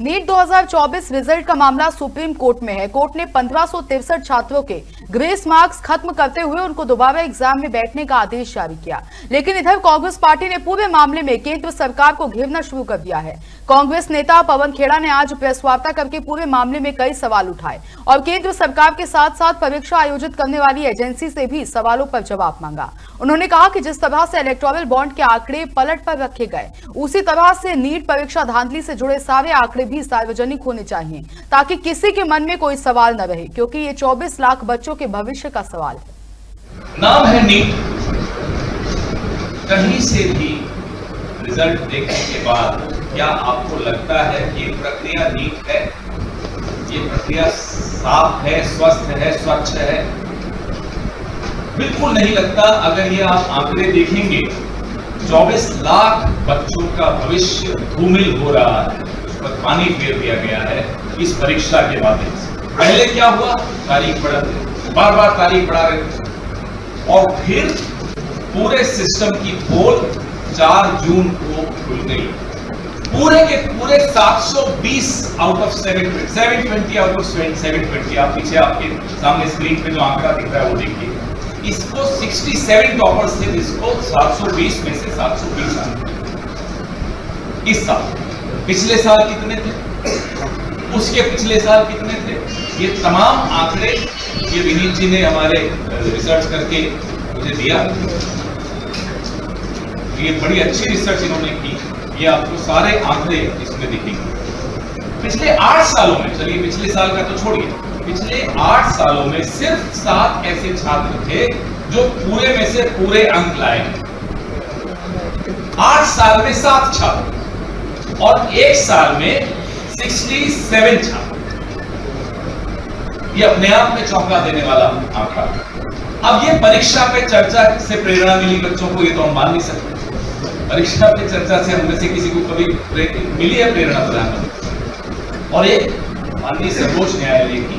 NEET 2024 result का मामला supreme court में है। कोर्ट ने पंद्रह छात्रों के ग्रेस मार्क्स खत्म करते हुए उनको दोबारा एग्ज़ाम में बैठने का आदेश जारी किया। लेकिन इधर कांग्रेस पार्टी ने पूरे मामले में केंद्र सरकार को घेरना शुरू कर दिया है। कांग्रेस नेता पवन खेड़ा ने आज प्रेस वार्ता करके पूरे मामले में कई सवाल उठाए और केंद्र सरकार के साथ साथ परीक्षा आयोजित करने वाली एजेंसी से भी सवालों पर जवाब मांगा। उन्होंने कहा कि जिस तरह से इलेक्टोरल बॉन्ड के आंकड़े पलट पर रखे गए, उसी तरह से नीट परीक्षा धांधली से जुड़े सारे आंकड़े भी सार्वजनिक होने चाहिए, ताकि किसी के मन में कोई सवाल न रहे, क्योंकि ये 24 लाख बच्चों के भविष्य का सवाल है। नाम है नीट। कहीं से भी रिज़ल्ट देखने के बाद क्या आपको लगता है कि प्रक्रिया नीट है? ये प्रक्रिया साफ़ है, स्वस्थ है, स्वच्छ है? बिल्कुल नहीं लगता अगर ये आप आंकड़े देखेंगे। 24 लाख बच्चों का भविष्य धूमिल हो रहा है। पर पानी फेर दिया गया है इस परीक्षा के माध्यम से। पहले क्या हुआ? तारीख बढ़ा बार बार तारीख बढ़ा रहे और फिर पूरे सिस्टम की पोल 4 जून को खुल गई। पूरे के पूरे 720 आउट ऑफ़ 720 आउट ऑफ़ 720 आप पीछे आपके सामने स्क्रीन पे जो आंकड़ा दिख रहा है वो देखिए। इसको 67 टॉपर्स थे इसको 720 में से 720 आए इस साल। पिछले साल कितने थे? उसके पिछले साल कितने थे? ये तमाम आंकड़े ये विनीत जी ने हमारे रिसर्च करके मुझे दिया। ये बड़ी अच्छी रिसर्च इन्होंने की। ये आपको सारे आंकड़े इसमें दिखेंगे। पिछले आठ सालों में, चलिए पिछले साल का तो छोड़िए, पिछले आठ सालों में सिर्फ़ सात ऐसे छात्र थे जो पूरे में से पूरे अंक लाए। आठ साल में सात छात्र। और एक साल में 67 छात्र ये अपने आप में चौंका देने वाला आंकड़ा। अब ये परीक्षा पे चर्चा से प्रेरणा मिली बच्चों को, ये तो हम मान नहीं सकते। परीक्षा पे चर्चा से हम से किसी को कभी मिली है प्रेरणा प्रदान और एक माननीय सर्वोच्च न्यायालय की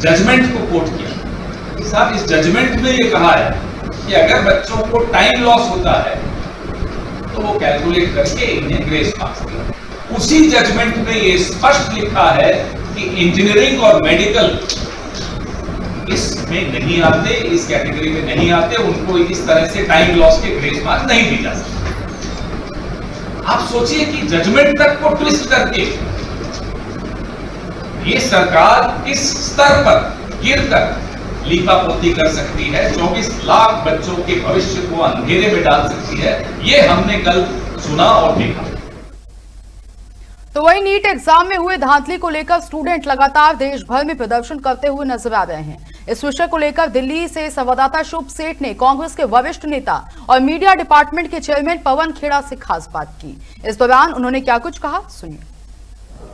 जजमेंट को कोट किया। साहब, इस जजमेंट में ये कहा है कि अगर बच्चों को टाइम लॉस होता है तो वो कैलकुलेट करके इन्हें ग्रेस मार्क्स दिया उसी जजमेंट में ये स्पष्ट लिखा है कि इंजीनियरिंग और मेडिकल इसमें नहीं आते, इस कैटेगरी में नहीं आते, उनको इस तरह से टाइम लॉस के ग्रेस मार्क्स नहीं दी जा सकती आप सोचिए कि जजमेंट तक को ट्विस्ट करके ये सरकार किस स्तर पर गिरकर लीपापोती कर सकती है 24 लाख बच्चों के भविष्य को अंधेरे में डाल सकती है, ये हमने कल सुना और देखा। तो वही नीट एग्ज़ाम में हुए धांधली को लेकर स्टूडेंट लगातार देश भर में प्रदर्शन करते हुए नज़र आ रहे हैं। इस विषय को लेकर दिल्ली से संवाददाता शुभ सेठ ने कांग्रेस के वरिष्ठ नेता और मीडिया डिपार्टमेंट के चेयरमैन पवन खेड़ा से खास बात की। इस दौरान उन्होंने क्या कुछ कहा, सुनिए।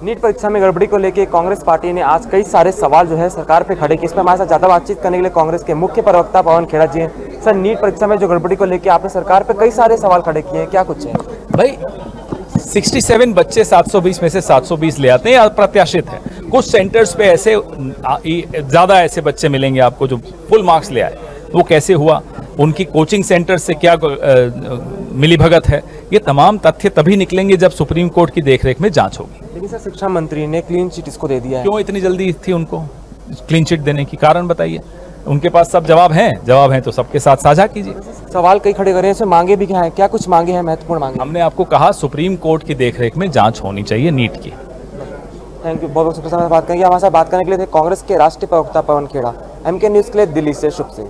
नीट परीक्षा में गड़बड़ी को लेकर कांग्रेस पार्टी ने आज कई सारे सवाल जो है सरकार पे खड़े किए। इसमें हमारे साथ ज़्यादा बातचीत करने के लिए कांग्रेस के मुख्य प्रवक्ता पवन खेड़ा जी हैं। सर, नीट परीक्षा में जो गड़बड़ी को लेकर आपने सरकार पे कई सारे सवाल खड़े किए हैं, क्या कुछ है? भाई 67 बच्चे 720 में से 720 ले आते हैं अप्रत्याशित है? कुछ सेंटर्स पे ऐसे ज़्यादा ऐसे बच्चे मिलेंगे आपको जो फुल मार्क्स ले आए। वो कैसे हुआ? उनकी कोचिंग सेंटर से क्या मिली भगत है? ये तमाम तथ्य तभी निकलेंगे जब सुप्रीम कोर्ट की देखरेख में जाँच होगी। लेकिन सर शिक्षा मंत्री ने क्लीन चिट इसको दे दिया है। क्यों इतनी जल्दी थी उनको क्लीन चिट देने की? कारण बताइए। उनके पास सब जवाब हैं? जवाब हैं तो सबके साथ साझा कीजिए। सवाल कई खड़े करें मांगे भी क्या है? क्या कुछ मांगे हैं? महत्वपूर्ण मांगे हमने आपको कहा सुप्रीम कोर्ट की देखरेख में जाँच होनी चाहिए नीट की। थैंक यू बहुत बहुत बात करेंगे। हमारे साथ बात करने के लिए थे कांग्रेस के राष्ट्रीय प्रवक्ता Pawan Khera. M K news के लिए दिल्ली से शुभ सिंह